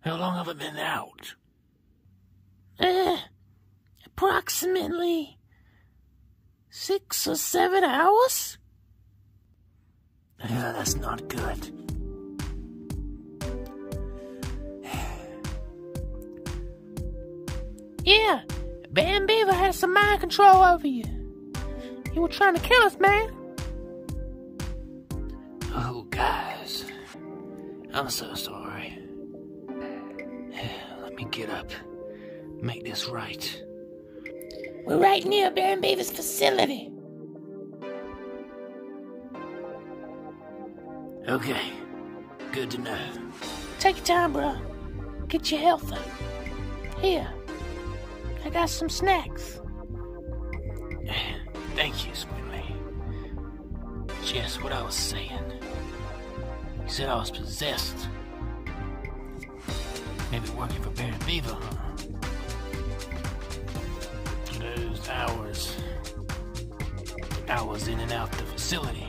How long have I been out? Uh, approximately six or seven hours. Yeah, that's not good. Yeah, Barren Beaver has some mind control over you. He was trying to kill us, man. Oh, guys. I'm so sorry. Me get up. Make this right. We're right near Barren Beaver's facility. Okay. Good to know. Take your time, bro. Get your health up. Here, I got some snacks. Thank you, Squinley. Just what I was saying. You said I was possessed. Maybe working for Barren Beaver, huh? Those hours. Hours in and out the facility.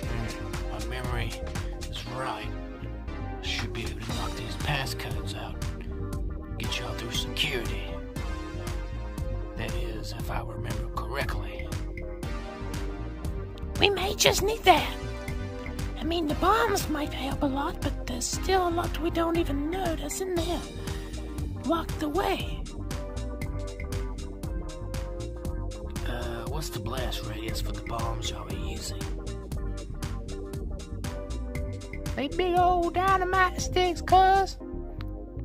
Hmm, My memory is right. I should be able to knock these passcodes out. Get y'all through security. That is, if I remember correctly. We may just need that. I mean, the bombs might help a lot, but there's still a lot we don't even know that's in there. Locked away. Uh, what's the blast radius for the bombs y'all are using? They big old dynamite sticks, cuz.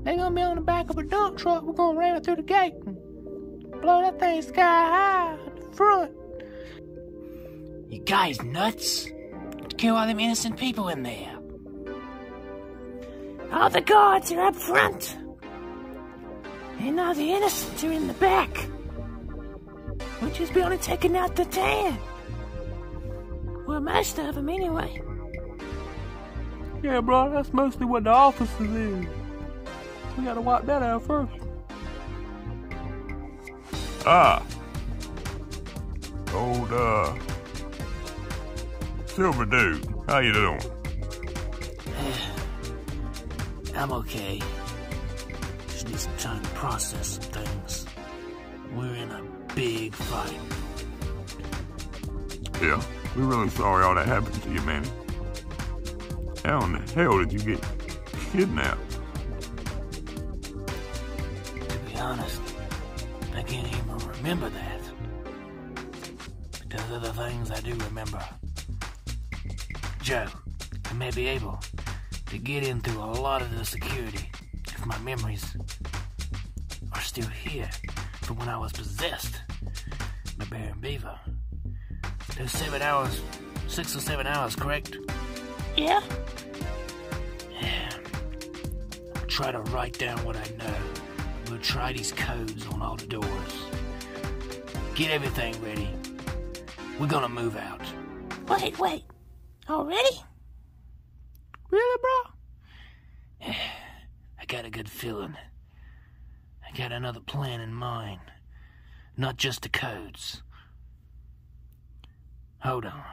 They gonna be on the back of a dump truck. We're gonna ram it through the gate and blow that thing sky high at the front. You guys nuts? Kill all them innocent people in there. All the guards are up front. And all the innocents are in the back. We'll just be only taking out the tan. Well, most of them anyway. Yeah, bro, that's mostly what the officers is. We gotta wipe that out first. Ah. Old, uh. Silver Dude. How you doing? I'm okay. Just need some time to process some things. We're in a big fight. Yeah. We're really sorry all that happened to you, Manny. How in the hell did you get kidnapped? To be honest, I can't even remember that. But there's the things I do remember. Joe, I may be able to get in through a lot of the security if my memories are still here from when I was possessed by Barren Beaver. Those seven hours, six or seven hours, correct? Yeah? Yeah. I'll try to write down what I know. We'll try these codes on all the doors. Get everything ready. We're gonna move out. Wait, wait. Already? Really, bro? I got a good feeling. I got another plan in mind. Not just the codes. Hold on.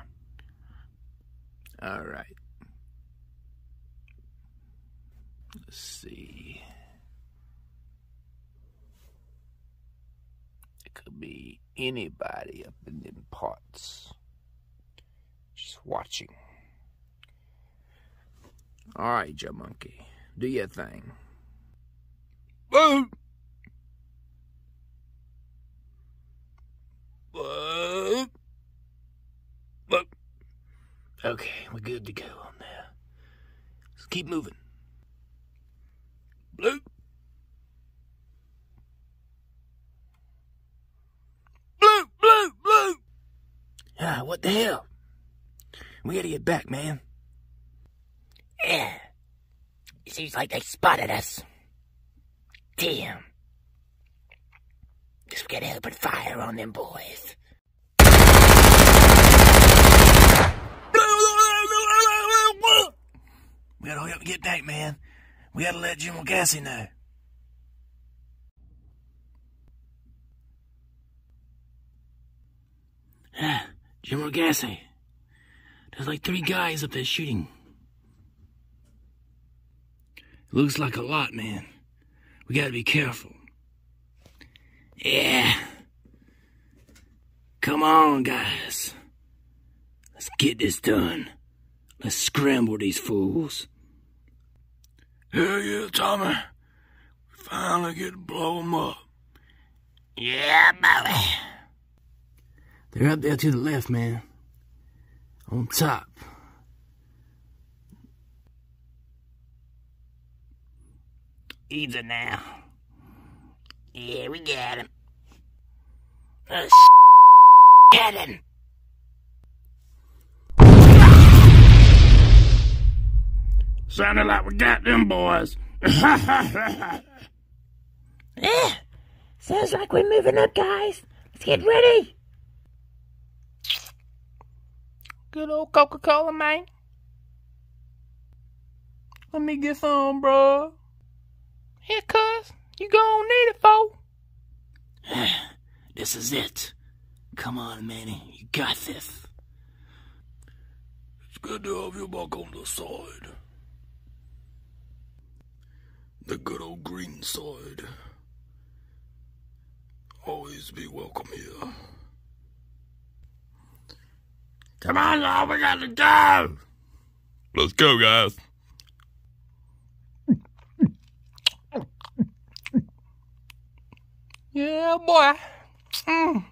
All right. Let's see. It could be anybody up in them parts. Just watching. All right, Joe Monkey. Do your thing. Whoa! Whoa! Whoa! Okay, we're good to go on there. Let's keep moving. Blue! Blue, blue, blue! Ah, what the hell? We gotta get back, man. Yeah. It seems like they spotted us. Damn. Guess we gotta help open fire on them boys. We gotta hurry up and get back, man. We gotta let Jim Gassi know. Ah, Jim Gassi. There's like three guys up there shooting. Looks like a lot, man. We gotta be careful. Yeah. Come on, guys. Let's get this done. Let's scramble these fools. Hell yeah, Tommy. We finally get to blow 'em up. Yeah, boy. They're up there to the left, man. On top. Easy now. Yeah, we got him. Uh, get him. Sounded like we got them boys. Yeah. Sounds like we're moving up, guys. Let's get ready. Good old Coca Cola, man. Let me get some, bro. Here, cuz. You gon' need it, fo. This is it. Come on, Manny. You got this. It's good to have you back on the side. The good old green side. Always be welcome here. Come on, now, we gotta go! Let's go, guys. Yeah, boy. Mm.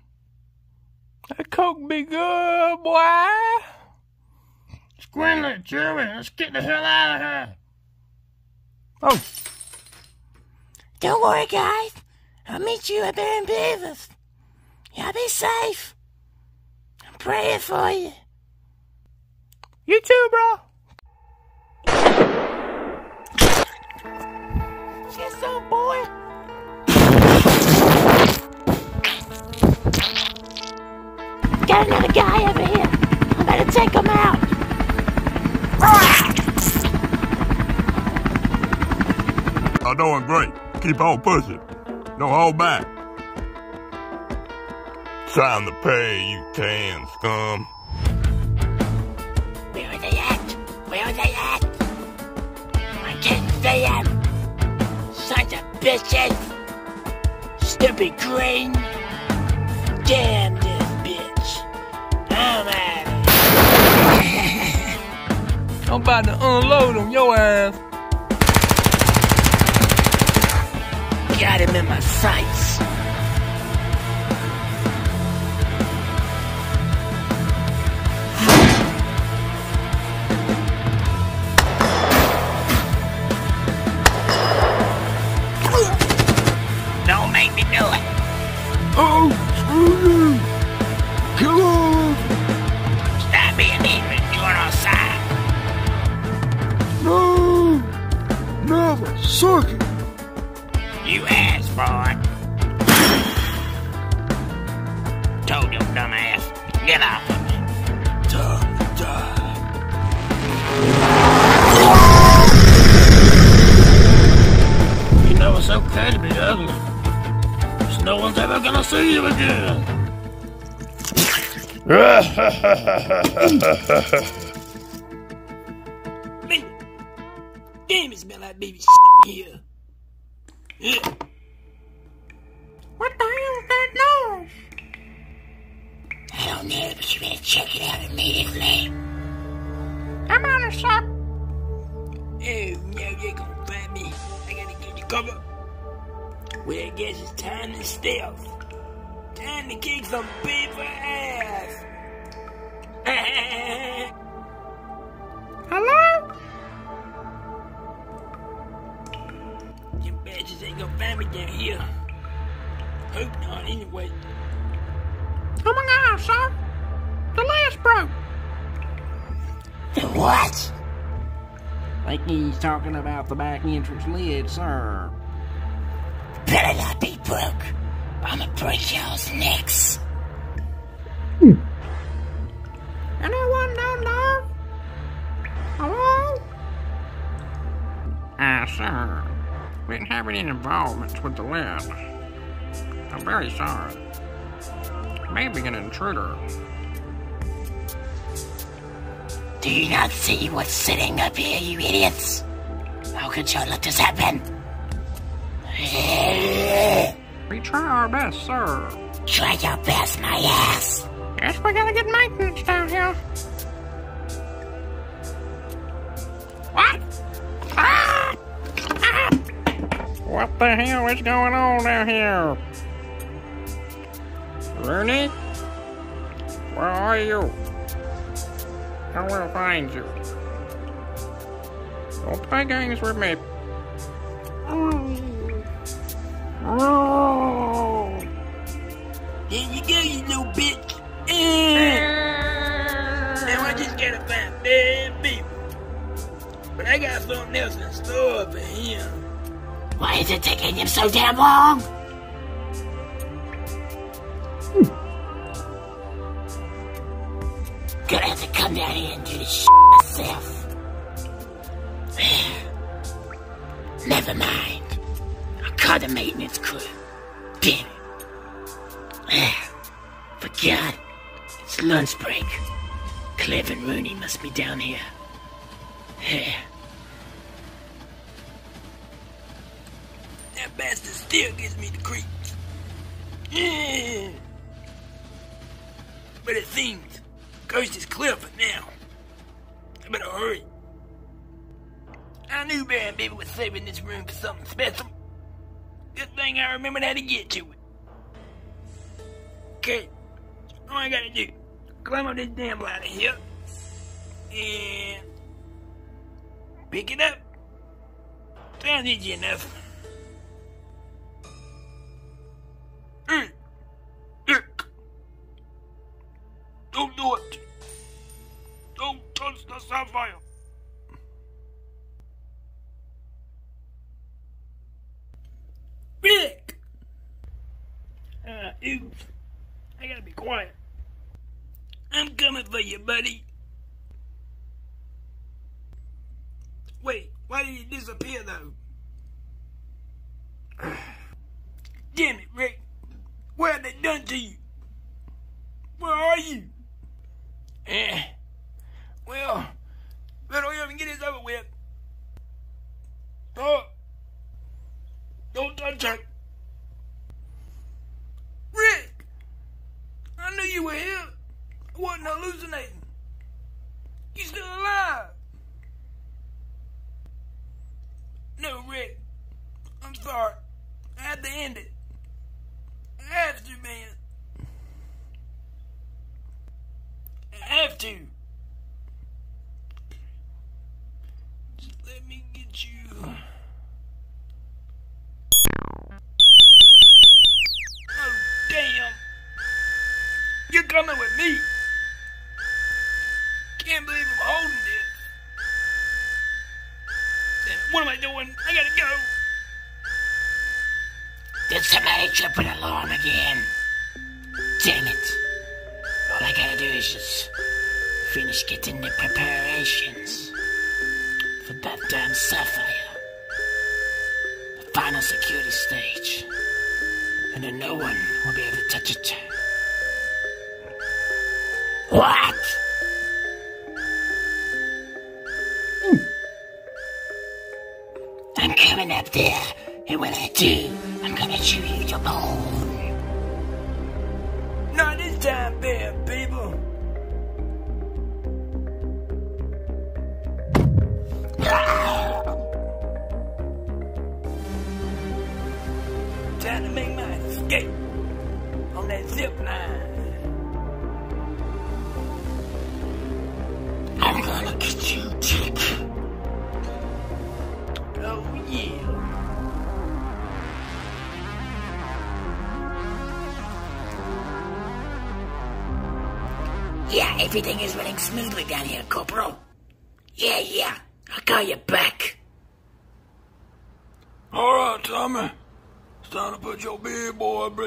That Coke be good, boy. Squinley, Chewy, let's get the hell out of here. Oh, Don't worry, guys. I'll meet you up there in Beavis. Y'all be safe. I'm praying for you. you too, bro. Get some, boy. Got another guy over here. I better take him out. I'm doing great. Keep on pushing. Don't hold back. Time to pay, you can, scum. Where are they at? Where are they at? I can't see them. Sons of bitches. Stupid green. Damn. Oh, I'm I'm about to unload on your ass. Got him in my sights. You what's sitting up here, you idiots? How could you let this happen? We try our best, sir. Try your best, my ass. Guess we gotta get maintenance down here. What? Ah! Ah! What the hell is going on down here? Rooney? Where are you? I will find you. Don't play games with me. Oh. There you go, you little bitch. Eh. now I just gotta find bad people. But I got something else in store for him. Why is it taking him so damn long? Never mind. I'll call the maintenance crew. Damn it. Ah, Forgot. It's lunch break. Cleve and Rooney must be down here. That bastard still gives me the creeps. Yeah. But it seems coast is clear for now. I better hurry. I knew Barren Beaver was saving this room for something special. Good thing I remembered how to get to it. Okay, all I gotta do, climb up this damn ladder here, and pick it up. Sounds easy enough. Hey, don't do it. Don't touch the sapphire. Uh, oops. I gotta be quiet. I'm coming for you, buddy. Wait, why did he disappear, though? Damn it, Rick. What have they done to you? Where are you? Eh. Well, better up and get this over with. Oh. Don't touch her. Rick! I knew you were here. I wasn't hallucinating. You still alive? No, Rick. I'm sorry. I had to end it. I have to, man. I have to. Just let me get you. You're coming with me. Can't believe I'm holding this. Damn, What am I doing? I gotta go. Did somebody trip an alarm again? Damn it. All I gotta do is just finish getting the preparations for that damn sapphire. The final security stage. And then no one will be able to touch it. What? Hmm. I'm coming up there, and when I do,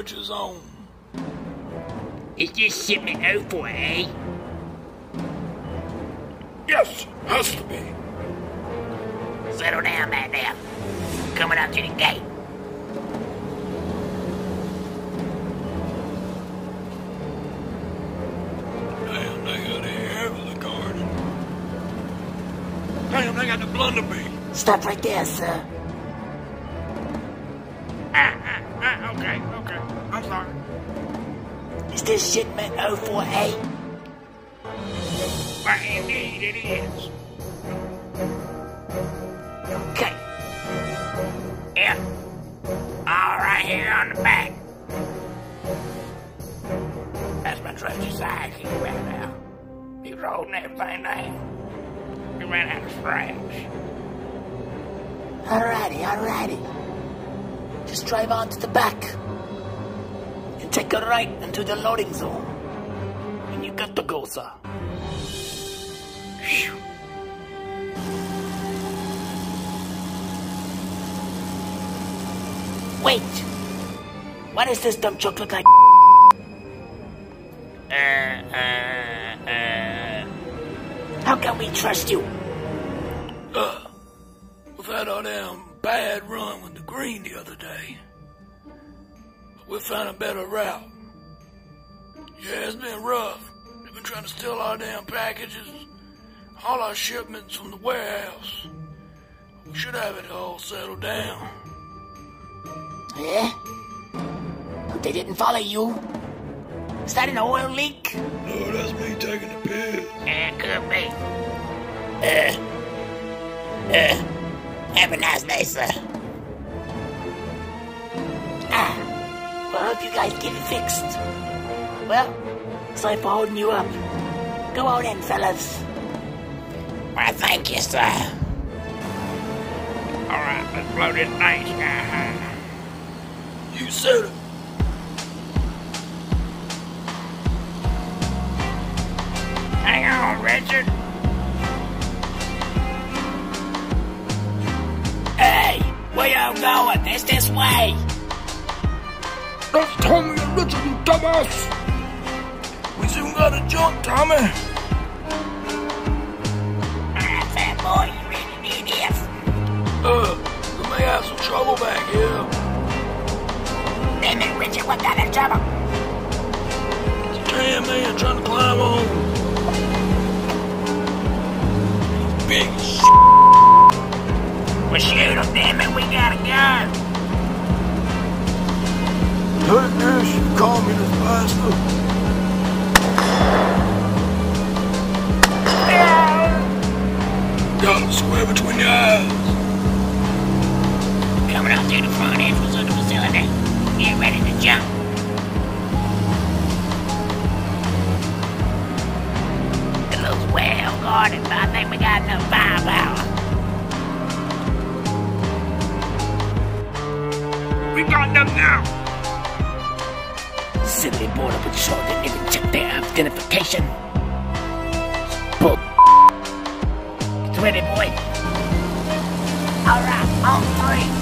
boy britches on. Is this shipment over, eh? Yes, has to be. Settle down back there. Coming up to the gate. Damn, they got a hair of the garden. Damn, they got the blunder bee. Stop right there, sir. Is this shipment 048? Why, indeed it is. Okay. Yeah. All right here on the back. That's my trusty sidekick right now. He's holding everything down. He ran out of scraps. Alrighty, alrighty. Just drive on to the back. Take a right into the loading zone. And you got to go, sir. Phew. Wait! Why does this dump truck look like Uh, uh, uh. How can we trust you? Found a better route. Yeah, it's been rough. They've been trying to steal our damn packages, all our shipments from the warehouse. We should have it all settled down. Yeah? But they didn't follow you? Is that an oil leak? No, that's me taking the piss. Yeah, could be. Uh, uh, have a nice day, sir. Ah, well, I hope you guys get it fixed. Well, sorry for holding you up. Go on in, fellas. Well, thank you, sir. All right, let's blow this thing. You said it. Hang on, Richard. Hey, where y'all going? It's this way. That's Tommy and Richard, you dumbass! We soon got a jump, Tommy. Ah, fat boy, you really need this. Uh, we may have some trouble back here. Damn it, Richard, what kind of trouble? Damn man trying to climb on. Big shit. Well, shoot him, damn it, we gotta go. Take this, you communist bastard. Got him square between the eyes. Coming out through the front entrance of the facility. Get ready to jump. It looks well guarded, but I think we got enough firepower. We got them now. Up with short didn't even check their identification. Bull. It's ready, boy. All right, on three.